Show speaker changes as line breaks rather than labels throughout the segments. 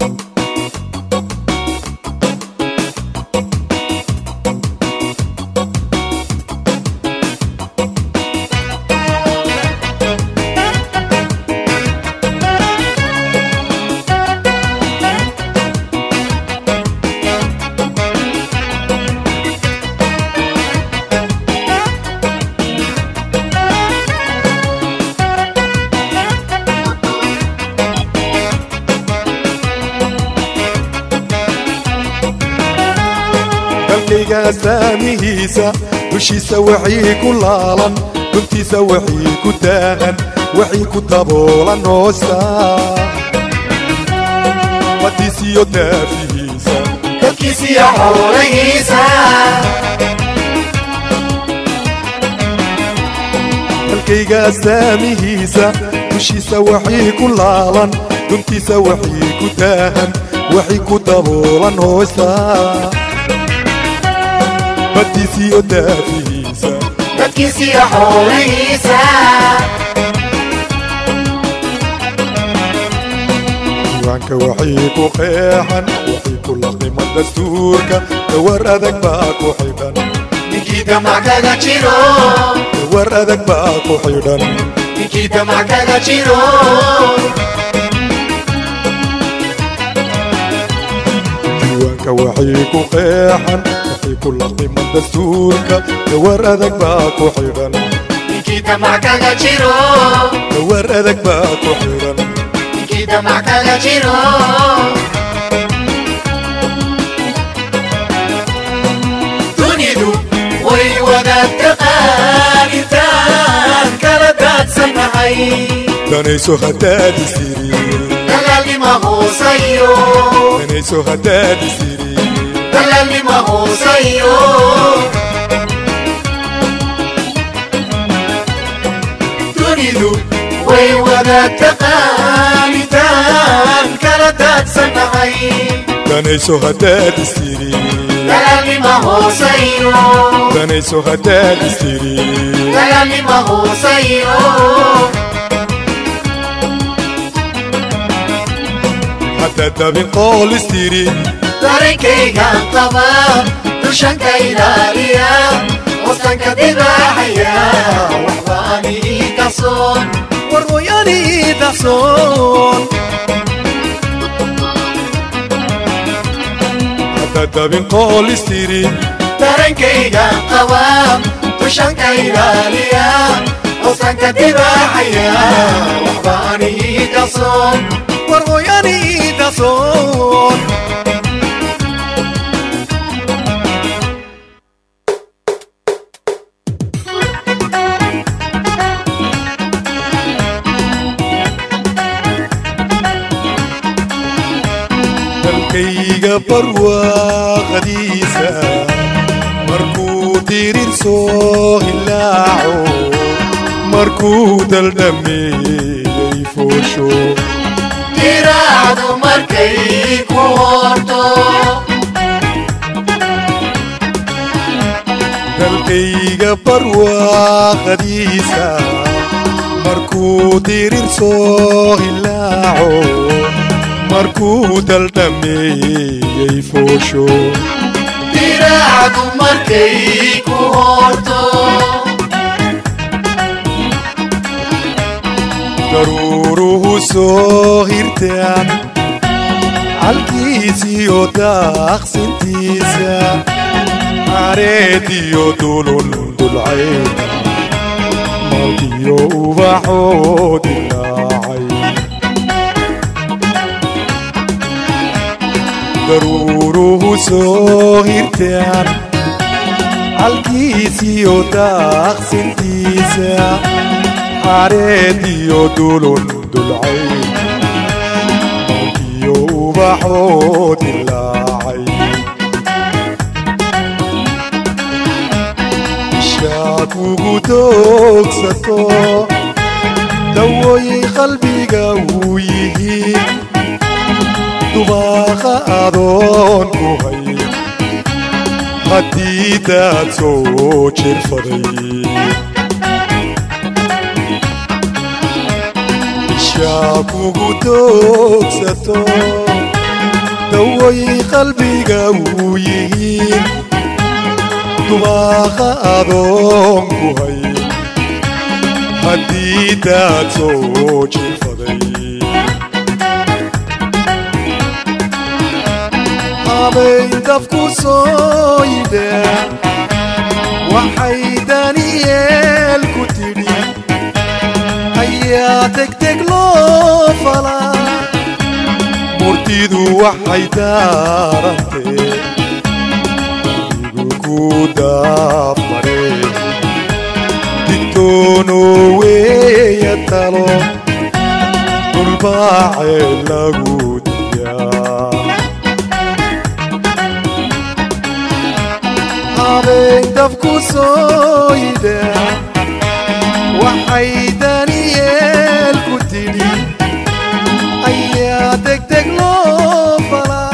Thank you. markaa saamihiisa dushiisa waxii ku laalan dhuntiisa waxii ku taagan waxii ku daboola noosta matiisiyo taafihiisa dadkiisiyo howlahiisa halkaygaa saamihiisa dushiisa waxii ku laalan dhuntiisa waxii ku taahan waxii ku daboolan hoosta dadkiisii oo daabihiisa dadkiisii oo xoolihiisa diiwaanka waxay ku qeexan waxay ku laqiman dastuurka gawar adag baa ku xidhan ninkii damac kaga jiro gawar adag baa ku xidhan ninkii damac kaga jiro diiwaanka waxay ku qeexan وحي كل قيمة دستورك دوار أذك باكو حيران كيدا معك غاتيرو دوار أذك باكو حيران كيدا معك غاتيرو دونيدو وي وداد تقانيتان كالداد سنهاي دانيسو هتاد سيري دلالي ما هو سيو دانيسو هتاد سيري قصير تريد ويودت قامتان كرتات سمعي تنسو غتات السيري كلامي ما هو سيو تنسو غتات السيري كلامي ما هو سيو حتى تبين قول السيري dareenkaygaan qabaa dushanka ilaaliya qostanka dibaacaya waxbaani ii qarsoon warmuyani ii qarsoon hadadabin qool istiri dareenkaygaan qabaa dushanka ilaaliya qostanka dibaacaya waxbaani ii qarsoon warmuyani ii qarsoon Diga parwa khadisa Marku tirin so hilao Marku dal dami fosho Tirado markei corto Dalkeiga parwa khadisa Marku tirin so hilao markuu daldameeyey foosho diraacdu markay ku horto daruuruhu soo hirtaan calkiisiyo daaqsintiisa xareediyo dulul dulcayn malkiyo ubaxoo dilaacay baruuruhu soo hirtaan halkiisiyo daaqsintiisa xareed iyo dulun dulcay mawdiyo ubaxoo dilaacay ishaad ugu doogsato dawooyay qalbiga uu yihiin قادون كوهي حديدا توشر فري شاكو قدوك ستو دوي قلبي قويين دماغ قادون كوهي حديدا توشر فري حبيت بقصايدة وحيداني الكتري حياتك تقلو فلا مرتدو وحيدارتي كودا فري تتونو ويتالو قرباعي لغو دفكو سويدا وحيداني الكتلي أيا تك تك لو فلا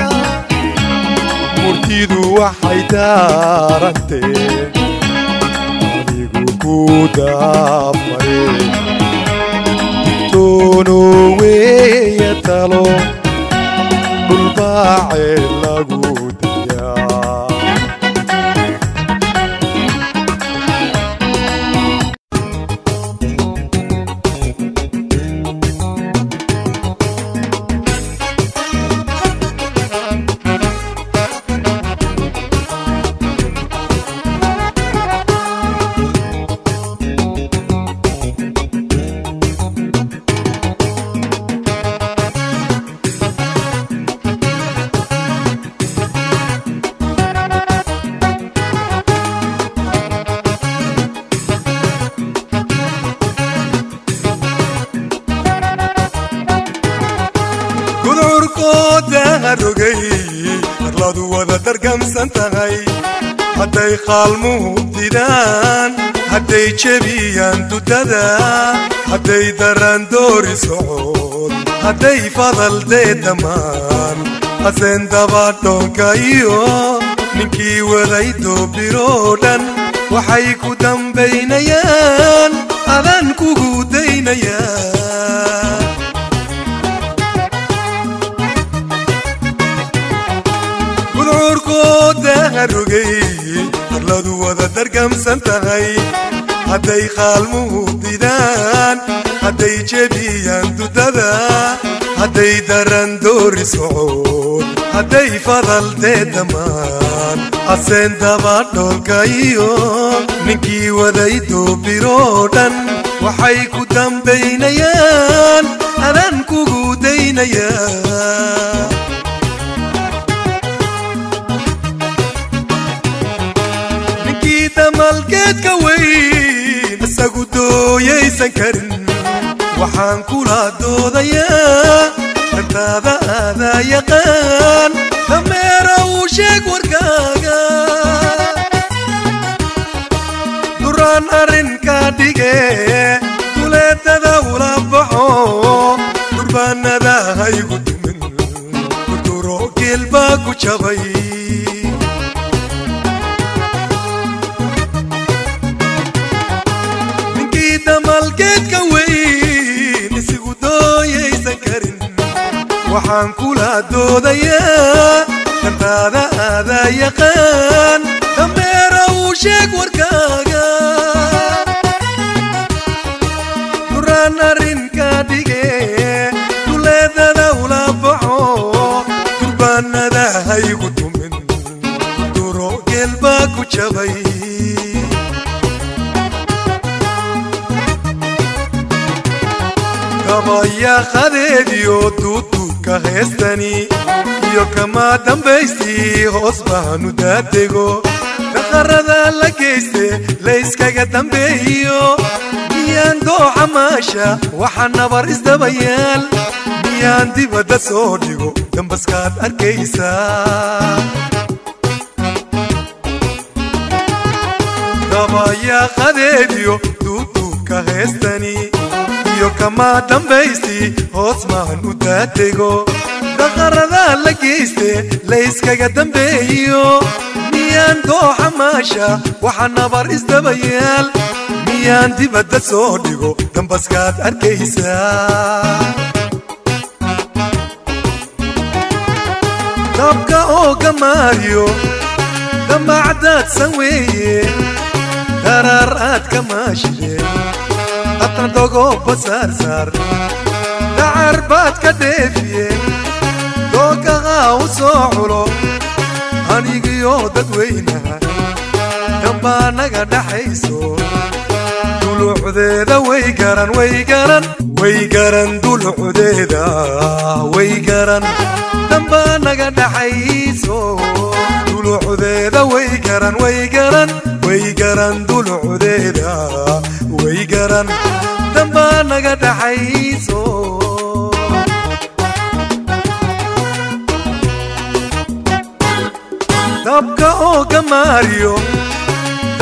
مرتيدو وحيدارتي عليكو كودا فريد تونو aqoonkooda rogay hadlaadu wada dargamsan tahay hadday qaalmuhu didaan hadday jebiyaan dudada hadday daraan doori socod hadday fadal dee dhammaan haseen dabaadhoonka iyo ninkii waday doobiroo dhan waxay ku dambaynayaan adan kugu daynayaan oo daahan rogay hadladu wada dargamsan tahay hadday qaalmuhu didaan hadday jebiyaan dudada hadday daran doori socod hadday fadaltee dhammaan aseen dabadhoolka iyo ninkii waday doobiroo dhan waxay ku dambaynayaan adan kugu daynayaan aysan karin waxaan kula doodayaa dartaada aadaa yaqaan dameera uu sheeg warkaaga duraan arrinka dhige duleedada ula baxo durbaanada haygu timin durduro geelbaa ku jabay waxaan kula doodayaa dartaada aada yaqaan dambeera uu sheeg warkaaga duraan arrinka dhige duleedada ula baxo durbaanada haygu tumin duro geelbaa ku jabay kabayaa qadeediyo duudu ka heestani iyo kamaa dambaystii hoos baanu daatego naqarada la geyste layskaga dambeeyo miyaan dooxa maasha waxa nabar isdabayaal miyaan dibadda soo dhigo dambaskaad arkaysaa dabayaa qadeediyo duubduubka heestani iyo kama dambaysti hoos maahan u daatego daqaradaa la geyste layskaga dambeeyo miyaan dooxa maasha waxa nabar isdabayaal miyaan dibadda soo dhigo dambaskaad arkaysaa dabka oo gamaariyo dambaacdaad san weeye daraar aad ka maashideen تن دوغو بسر سر دعربات كديفيه دوغا وسوعلو anigiyo dadweynaha dambaanaga dhaxayso dulucdeeda way garan way garan way garan dulucdeeda way garan dambaanaga dhaxayso duluudeeda way garan way garan way garan duluudeeda way garan dambaa naga dhaxayso dabka oo ka maariyo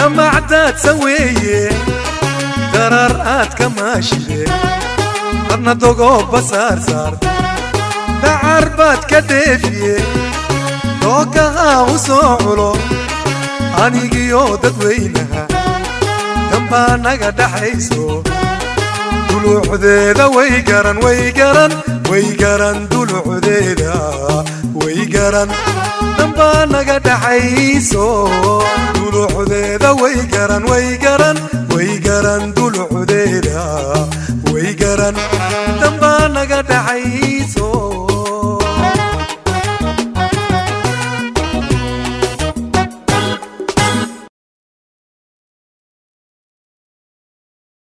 damacdaad saweeye darar aad ka maashide hadna dogooba saarsaar dacar baad ka dheefiye doogaha u soo culo anigiyo dadweynaha danbaa naga dhaxayso duluucdeeda way garan way garan way garan duluucdeeda way garan danbaa naga dhaxayso duluucdeeda way garan way garan way garan duluucdeeda way garan danbaa naga dhaxayso